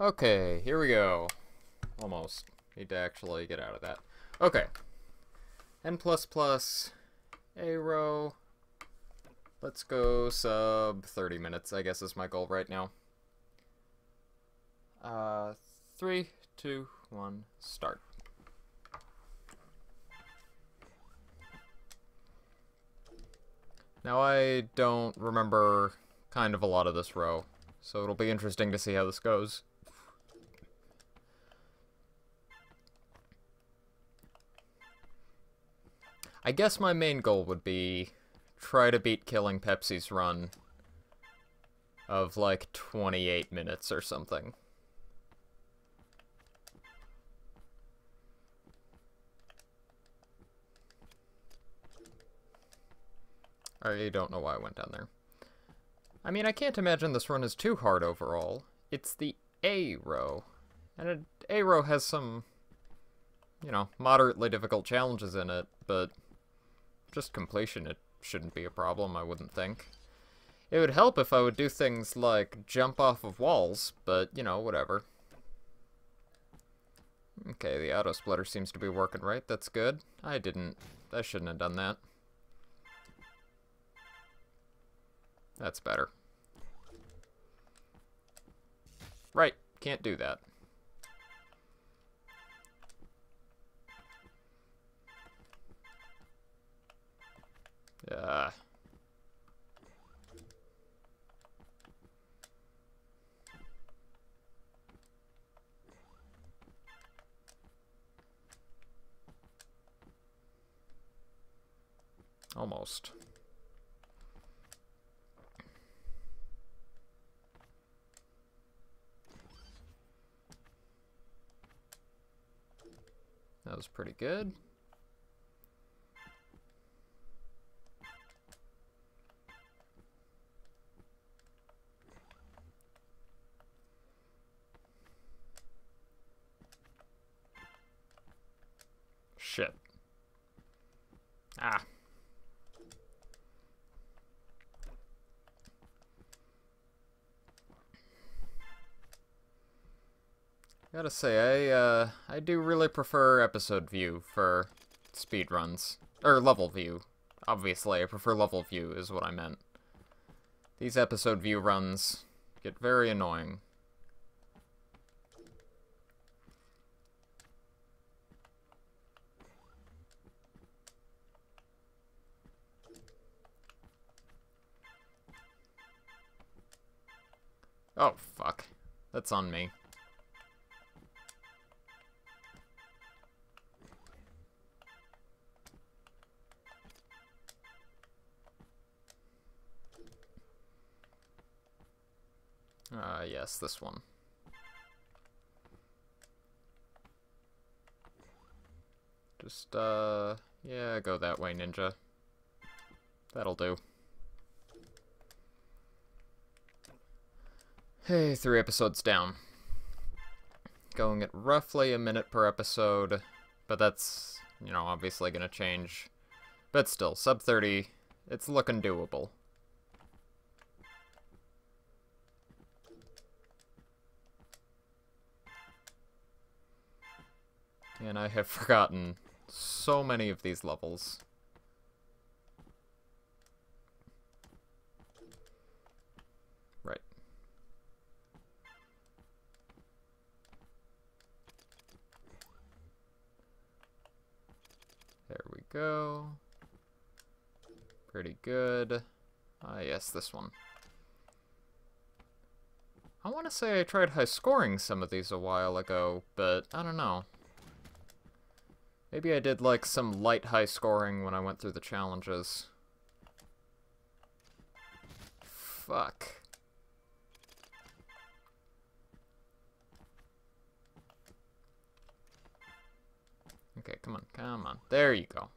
Okay, here we go. Almost. Need to actually get out of that. Okay. N++, plus A row. Let's go sub 30 minutes, I guess is my goal right now. Uh, three, two, one, start. Now I don't remember kind of a lot of this row, so it'll be interesting to see how this goes. I guess my main goal would be try to beat Killing Pepsi's run of like 28 minutes or something. I don't know why I went down there. I mean, I can't imagine this run is too hard overall. It's the A row. And an A row has some, you know, moderately difficult challenges in it, but just completion, it shouldn't be a problem, I wouldn't think. It would help if I would do things like jump off of walls, but, you know, whatever. Okay, the auto splitter seems to be working right, that's good. I didn't, I shouldn't have done that. That's better. Right, can't do that. Uh. Almost. That was pretty good. Gotta say, I, uh, I do really prefer episode view for speed runs. Or level view. Obviously, I prefer level view is what I meant. These episode view runs get very annoying. Oh, fuck. That's on me. Uh, yes, this one. Just, uh, yeah, go that way, ninja. That'll do. Hey, three episodes down. Going at roughly a minute per episode, but that's, you know, obviously gonna change. But still, sub 30, it's looking doable. And I have forgotten so many of these levels. Right. There we go. Pretty good. Ah, yes, this one. I want to say I tried high scoring some of these a while ago, but I don't know. Maybe I did like some light high scoring when I went through the challenges. Fuck. Okay, come on, come on. There you go.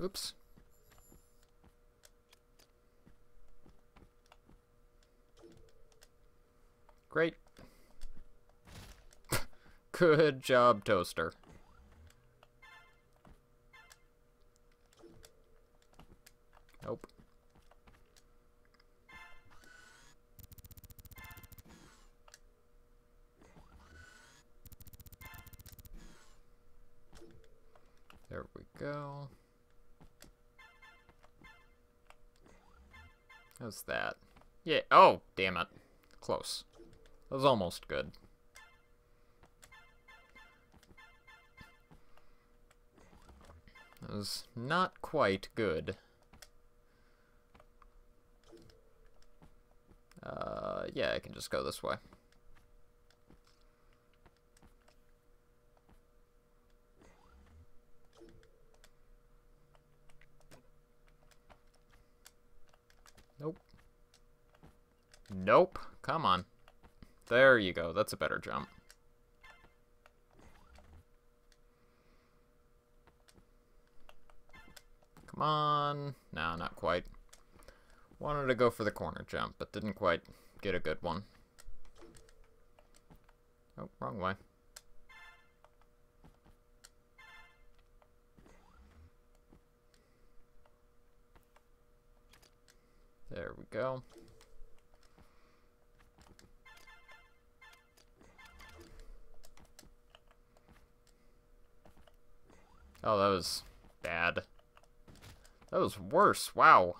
Oops. Great. Good job, Toaster. Nope. There we go. How's that? Yeah. Oh, damn it. Close. That was almost good. That was not quite good. Uh, yeah, I can just go this way. Nope. Nope. Come on. There you go. That's a better jump. Come on. No, not quite. Wanted to go for the corner jump, but didn't quite get a good one. Oh, wrong way. There we go. Oh, that was bad. That was worse. Wow.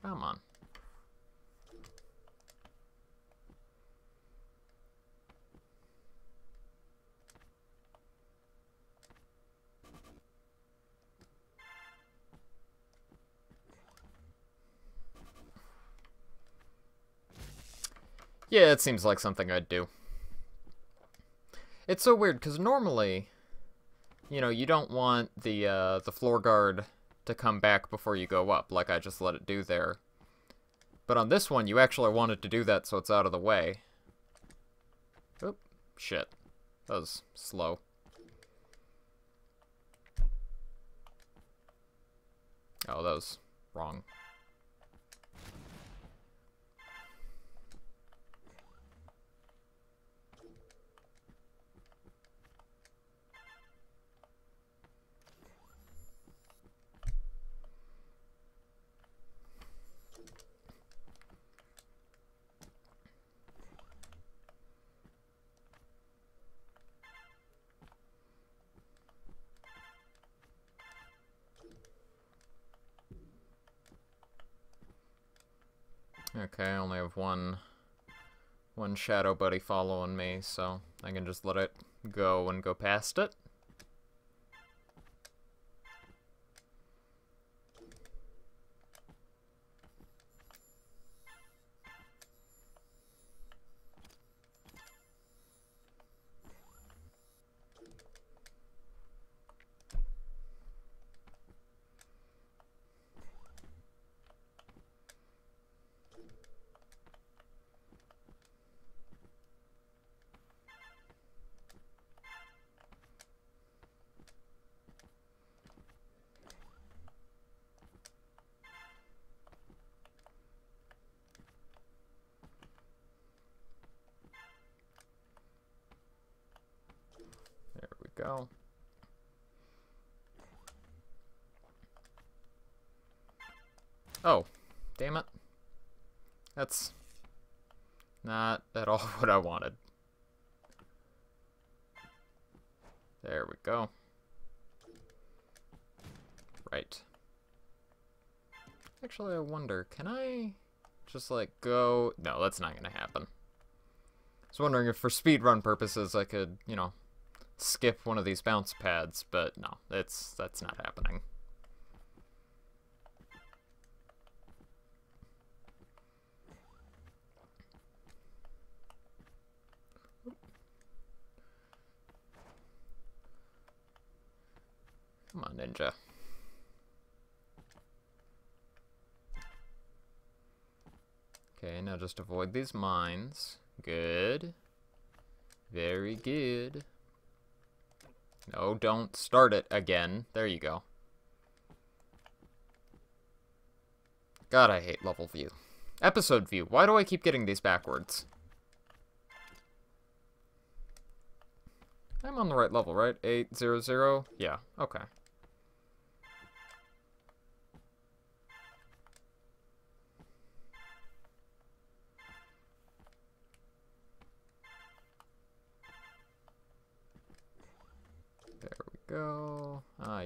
Come on. Yeah, it seems like something I'd do. It's so weird, because normally, you know, you don't want the, uh, the floor guard to come back before you go up, like I just let it do there. But on this one, you actually wanted to do that so it's out of the way. Oop, shit. That was slow. Oh, that was wrong. Okay, I only have one one shadow buddy following me, so I can just let it go and go past it. Go. Oh, damn it. That's not at all what I wanted. There we go. Right. Actually, I wonder, can I just, like, go... No, that's not gonna happen. I was wondering if for speedrun purposes I could, you know, skip one of these bounce pads, but no, it's that's not happening. Come on, ninja. Okay, now just avoid these mines. Good. Very good. No, don't start it again. There you go. God, I hate level view. Episode view. Why do I keep getting these backwards? I'm on the right level, right? 800? Yeah, okay.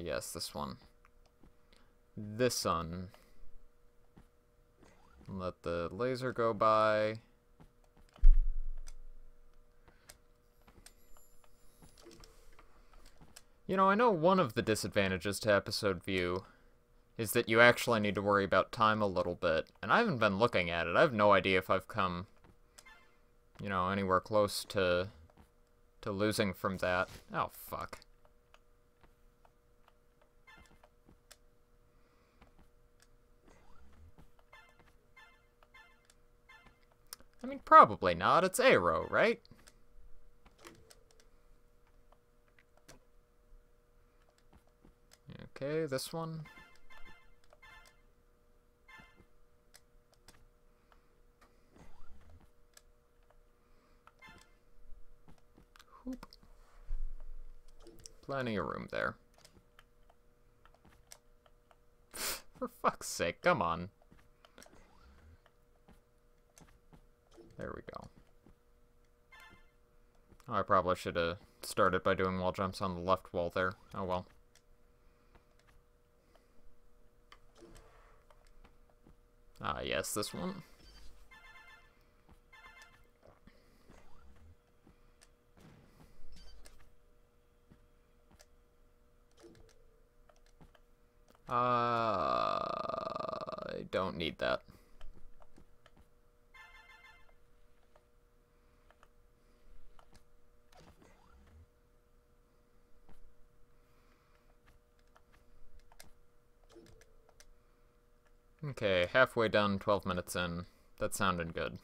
Yes, this one. This one. Let the laser go by. You know, I know one of the disadvantages to episode view is that you actually need to worry about time a little bit. And I haven't been looking at it. I have no idea if I've come, you know, anywhere close to to losing from that. Oh, fuck. I mean, probably not. It's A-row, right? Okay, this one. Hoop. Plenty of room there. For fuck's sake, come on. There we go. Oh, I probably should have started by doing wall jumps on the left wall there. Oh well. Ah, yes, this one. Uh, I don't need that. Halfway done, 12 minutes in. That sounded good.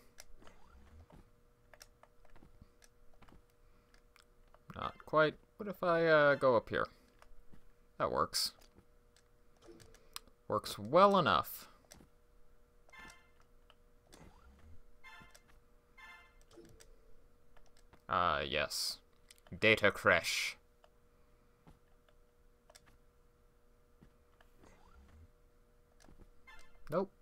Not quite. What if I uh, go up here? That works. Works well enough. Ah, uh, yes. Data crash. Nope.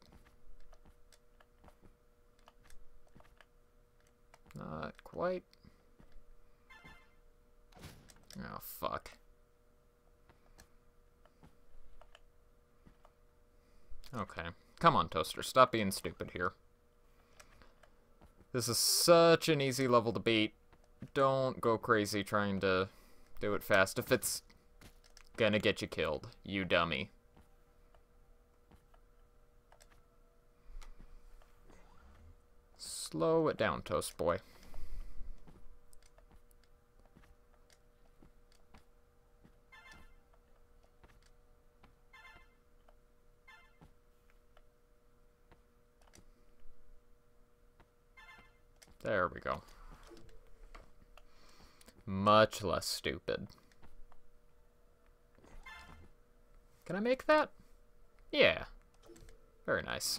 Not quite. Oh, fuck. Okay. Come on, Toaster. Stop being stupid here. This is such an easy level to beat. Don't go crazy trying to do it fast if it's gonna get you killed, you dummy. Slow it down, Toast Boy. There we go. Much less stupid. Can I make that? Yeah. Very nice.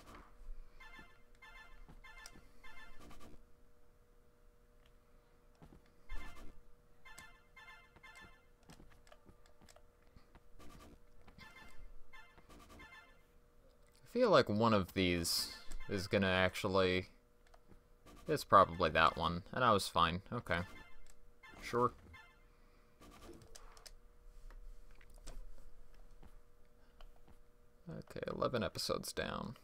Feel like one of these is gonna actually... It's probably that one, and I was fine. Okay. Sure. Okay, 11 episodes down.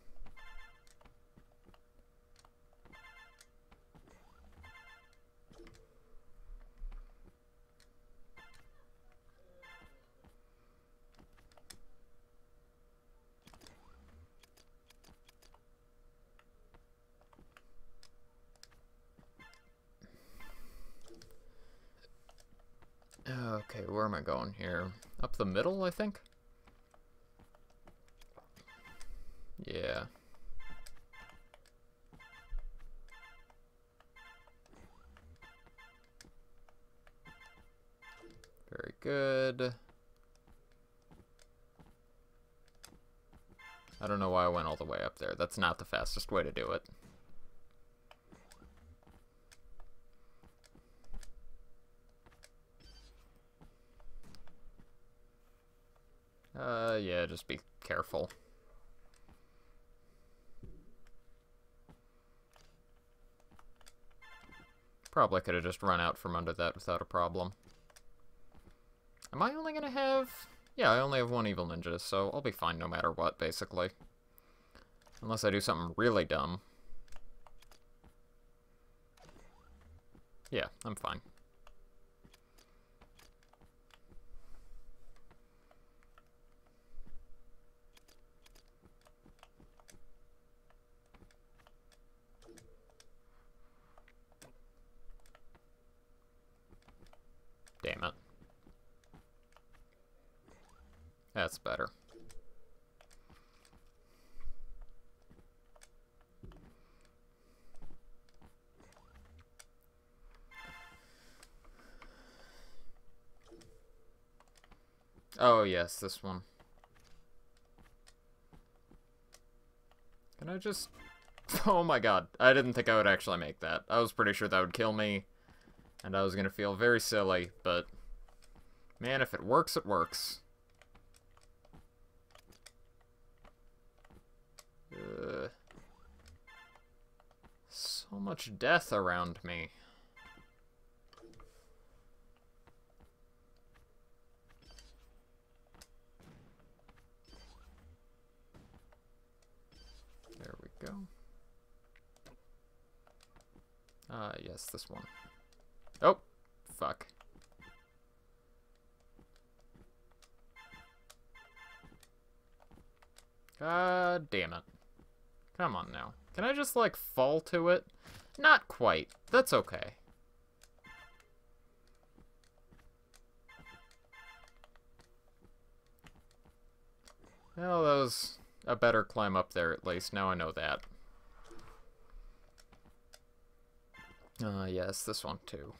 Okay, where am I going here? Up the middle, I think? Yeah. Very good. I don't know why I went all the way up there. That's not the fastest way to do it. Uh, yeah, just be careful. Probably could have just run out from under that without a problem. Am I only gonna have... Yeah, I only have one Evil Ninja, so I'll be fine no matter what, basically. Unless I do something really dumb. Yeah, I'm fine. Damn it. That's better. Oh, yes, this one. Can I just... Oh my god, I didn't think I would actually make that. I was pretty sure that would kill me, and I was gonna feel very silly, but... Man, if it works, it works. Uh, so much death around me. There we go. Ah, uh, yes, this one. Oh, fuck. God damn it. Come on now. Can I just, like, fall to it? Not quite. That's okay. Well, that was a better climb up there, at least. Now I know that. Ah, uh, yes, this one, too.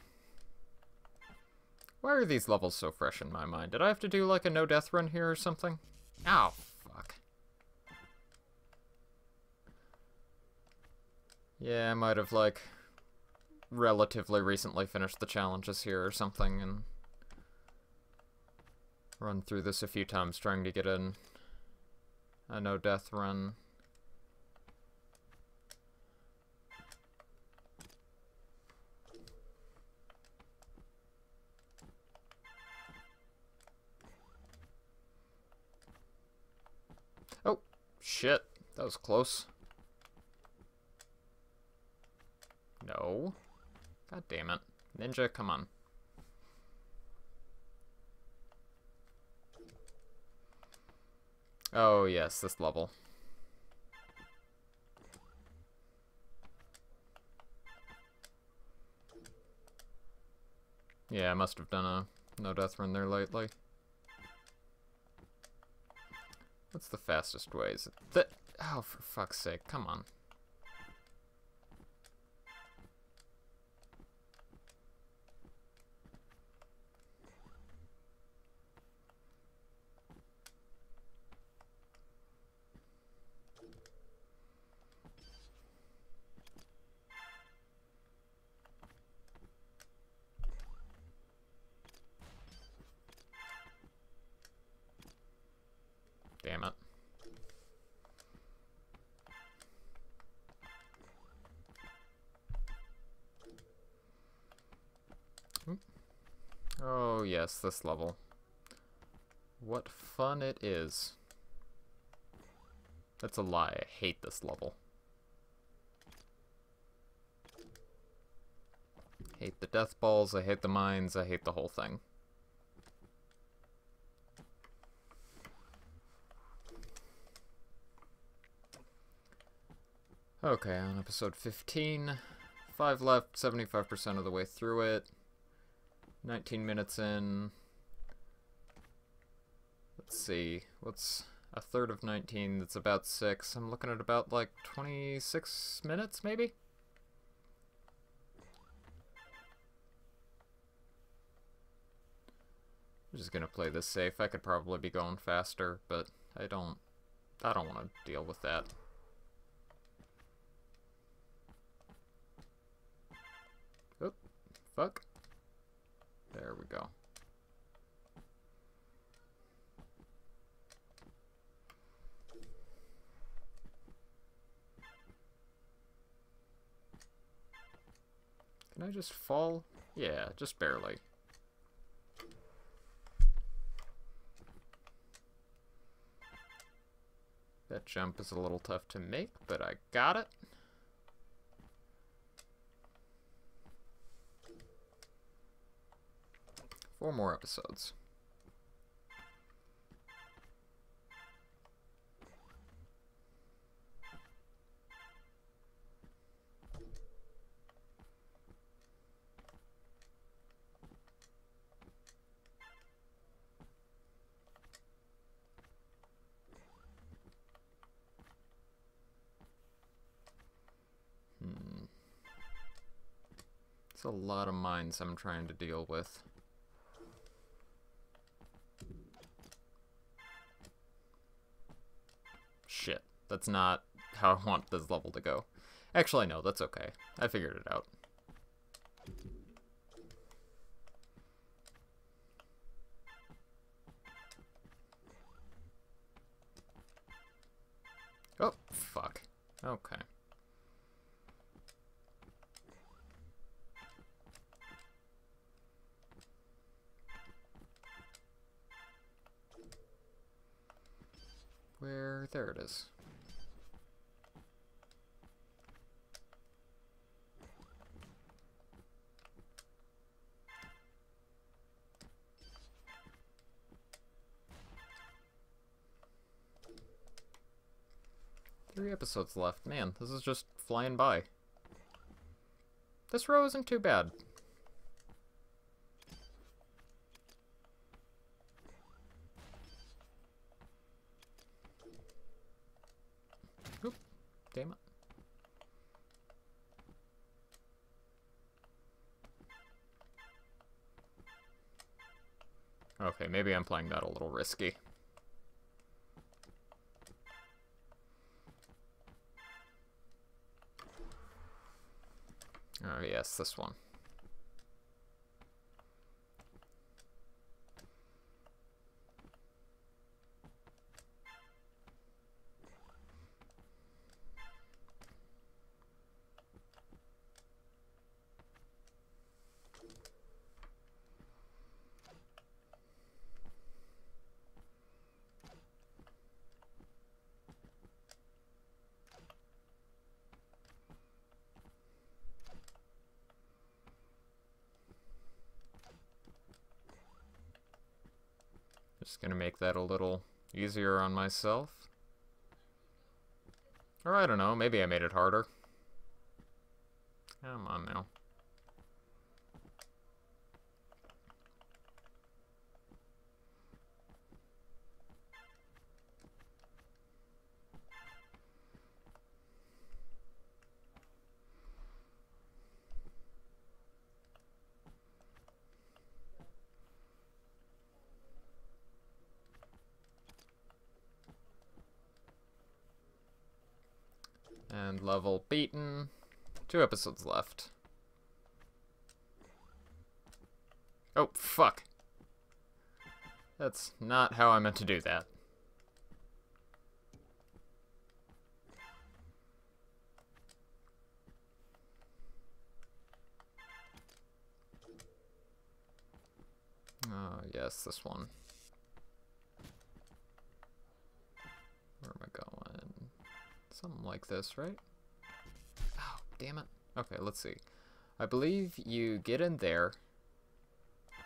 Why are these levels so fresh in my mind? Did I have to do, like, a no-death run here or something? Ow, fuck. Yeah, I might have, like, relatively recently finished the challenges here or something and run through this a few times trying to get in a no-death run. Shit. That was close. No. God damn it. Ninja, come on. Oh, yes, this level. Yeah, I must have done a no-death run there lately. What's the fastest way? Is it the... Oh, for fuck's sake, come on. Oh yes, this level. What fun it is. That's a lie, I hate this level. hate the death balls, I hate the mines, I hate the whole thing. Okay, on episode 15. Five left, 75% of the way through it. 19 minutes in. Let's see, what's a third of 19? That's about six. I'm looking at about like 26 minutes, maybe? I'm just gonna play this safe. I could probably be going faster, but I don't... I don't want to deal with that. Oop. Fuck. There we go. Can I just fall? Yeah, just barely. That jump is a little tough to make, but I got it. Four more episodes. Hmm. It's a lot of mines I'm trying to deal with. That's not how I want this level to go. Actually, no, that's okay. I figured it out. Oh, fuck. Okay. Where? There it is. Three episodes left. Man, this is just flying by. This row isn't too bad. Oop, damn it. Okay, maybe I'm playing that a little risky. Yes, this one. Just gonna make that a little easier on myself. Or I don't know, maybe I made it harder. Come on now. And level beaten. Two episodes left. Oh, fuck. That's not how I meant to do that. Oh, yes, this one. Where am I going? Something like this, right? Damn it. Okay, let's see. I believe you get in there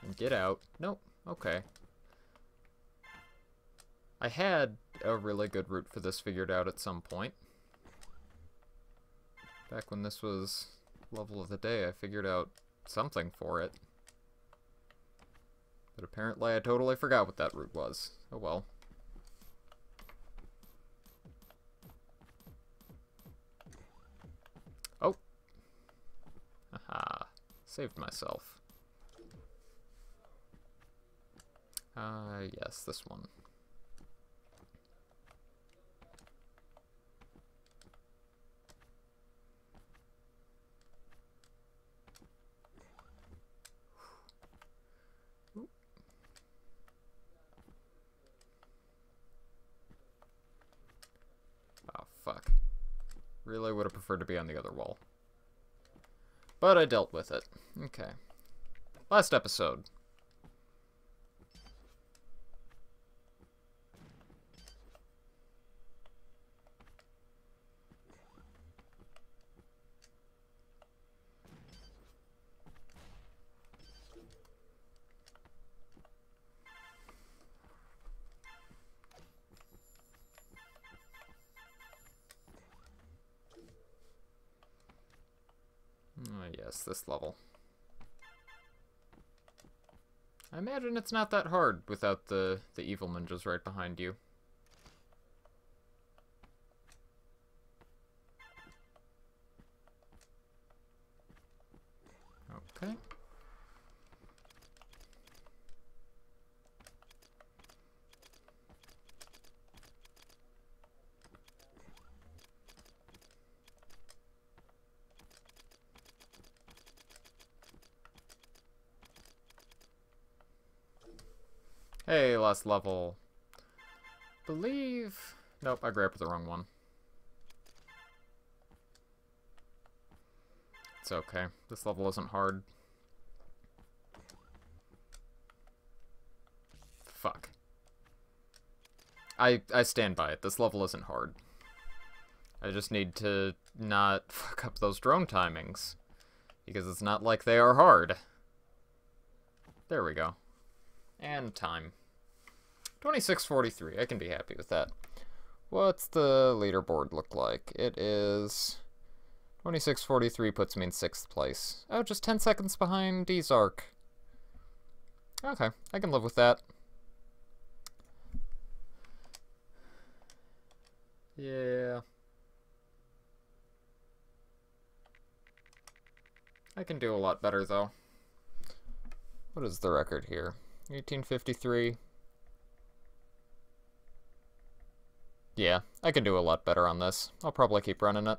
and get out. Nope. Okay. I had a really good route for this figured out at some point. Back when this was level of the day, I figured out something for it. But apparently I totally forgot what that route was. Oh well. Oh! Aha. Saved myself. Uh, yes, this one. Oh, fuck. Really would have preferred to be on the other wall. But I dealt with it. Okay. Last episode. This level. I imagine it's not that hard without the, the evil ninjas right behind you. Okay. Hey, last level. Believe... Nope, I grabbed the wrong one. It's okay. This level isn't hard. Fuck. I, I stand by it. This level isn't hard. I just need to not fuck up those drone timings. Because it's not like they are hard. There we go. And time. 2643. I can be happy with that. What's the leaderboard look like? It is... 2643 puts me in 6th place. Oh, just 10 seconds behind Dzark. Okay, I can live with that. Yeah. I can do a lot better, though. What is the record here? 1853. Yeah, I can do a lot better on this. I'll probably keep running it.